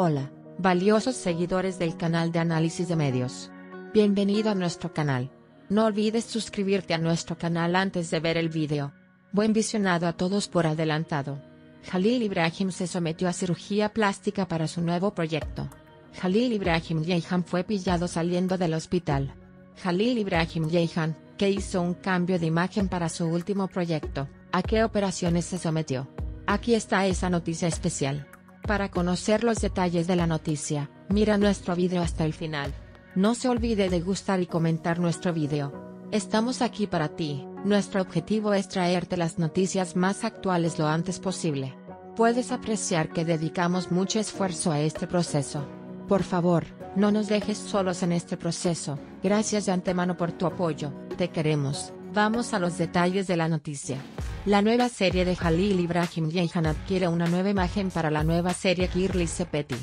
Hola, valiosos seguidores del canal de análisis de medios. Bienvenido a nuestro canal. No olvides suscribirte a nuestro canal antes de ver el vídeo. Buen visionado a todos por adelantado. Jalil Ibrahim se sometió a cirugía plástica para su nuevo proyecto. Jalil Ibrahim Yehan fue pillado saliendo del hospital. Jalil Ibrahim Yehan, que hizo un cambio de imagen para su último proyecto, ¿a qué operaciones se sometió? Aquí está esa noticia especial. Para conocer los detalles de la noticia, mira nuestro video hasta el final. No se olvide de gustar y comentar nuestro video. Estamos aquí para ti, nuestro objetivo es traerte las noticias más actuales lo antes posible. Puedes apreciar que dedicamos mucho esfuerzo a este proceso. Por favor, no nos dejes solos en este proceso, gracias de antemano por tu apoyo, te queremos. Vamos a los detalles de la noticia. La nueva serie de Jalil Ibrahim Yehan adquiere una nueva imagen para la nueva serie Kirli Sepeti.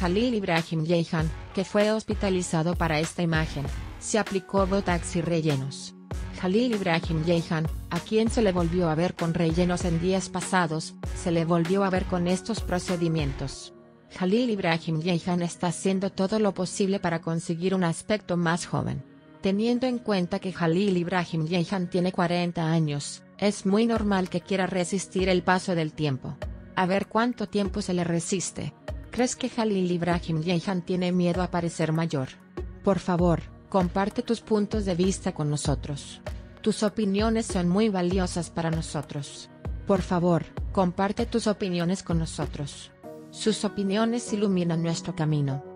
Jalil Ibrahim Yehan, que fue hospitalizado para esta imagen, se aplicó botox y rellenos. Jalil Ibrahim Yehan, a quien se le volvió a ver con rellenos en días pasados, se le volvió a ver con estos procedimientos. Jalil Ibrahim Yehan está haciendo todo lo posible para conseguir un aspecto más joven. Teniendo en cuenta que Jalil Ibrahim Yehan tiene 40 años, es muy normal que quiera resistir el paso del tiempo. A ver cuánto tiempo se le resiste. ¿Crees que Jalil Ibrahim Yehan tiene miedo a parecer mayor? Por favor, comparte tus puntos de vista con nosotros. Tus opiniones son muy valiosas para nosotros. Por favor, comparte tus opiniones con nosotros. Sus opiniones iluminan nuestro camino.